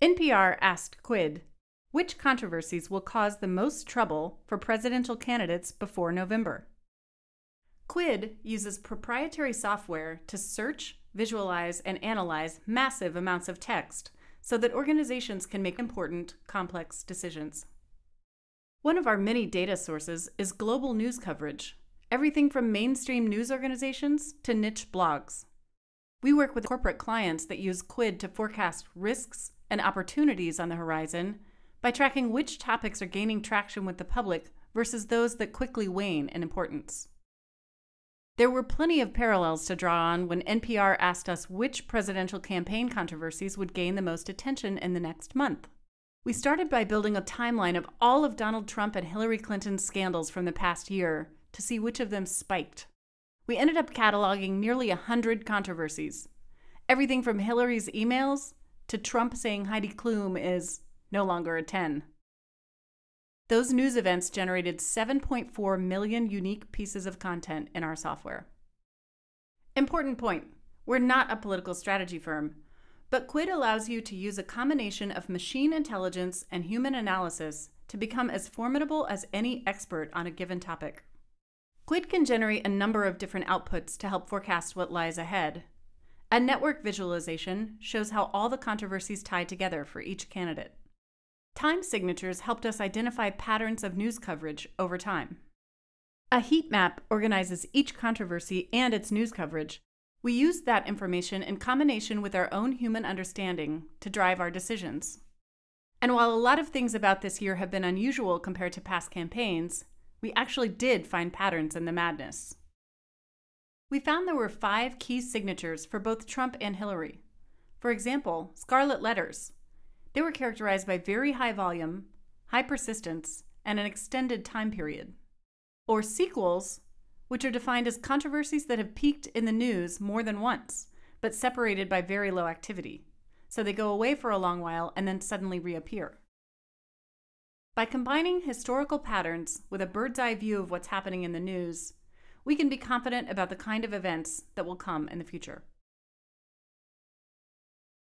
NPR asked Quid which controversies will cause the most trouble for presidential candidates before November. Quid uses proprietary software to search, visualize, and analyze massive amounts of text so that organizations can make important, complex decisions. One of our many data sources is global news coverage, everything from mainstream news organizations to niche blogs. We work with corporate clients that use Quid to forecast risks and opportunities on the horizon by tracking which topics are gaining traction with the public versus those that quickly wane in importance. There were plenty of parallels to draw on when NPR asked us which presidential campaign controversies would gain the most attention in the next month. We started by building a timeline of all of Donald Trump and Hillary Clinton's scandals from the past year to see which of them spiked. We ended up cataloging nearly a hundred controversies. Everything from Hillary's emails to Trump saying Heidi Klum is no longer a 10. Those news events generated 7.4 million unique pieces of content in our software. Important point we're not a political strategy firm, but Quid allows you to use a combination of machine intelligence and human analysis to become as formidable as any expert on a given topic. Quid can generate a number of different outputs to help forecast what lies ahead. A network visualization shows how all the controversies tie together for each candidate. Time signatures helped us identify patterns of news coverage over time. A heat map organizes each controversy and its news coverage. We used that information in combination with our own human understanding to drive our decisions. And while a lot of things about this year have been unusual compared to past campaigns, we actually did find patterns in the madness. We found there were five key signatures for both Trump and Hillary. For example, scarlet letters, they were characterized by very high volume, high persistence, and an extended time period. Or sequels, which are defined as controversies that have peaked in the news more than once, but separated by very low activity. So they go away for a long while and then suddenly reappear. By combining historical patterns with a bird's eye view of what's happening in the news, we can be confident about the kind of events that will come in the future.